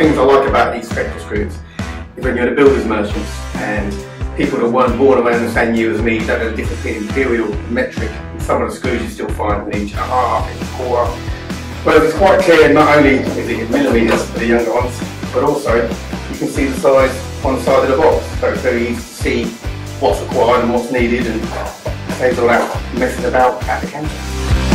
things I like about these Spectre screws is when you're the builder's merchants and people that weren't born around the same year as me don't know the difference between imperial and metric. And some of the screws you still find in each half, in core, Well, it's quite clear not only is it in millimetres for the younger ones, but also you can see the size on the side of the box. So it's very easy to see what's required and what's needed and saves all that messing about at the counter.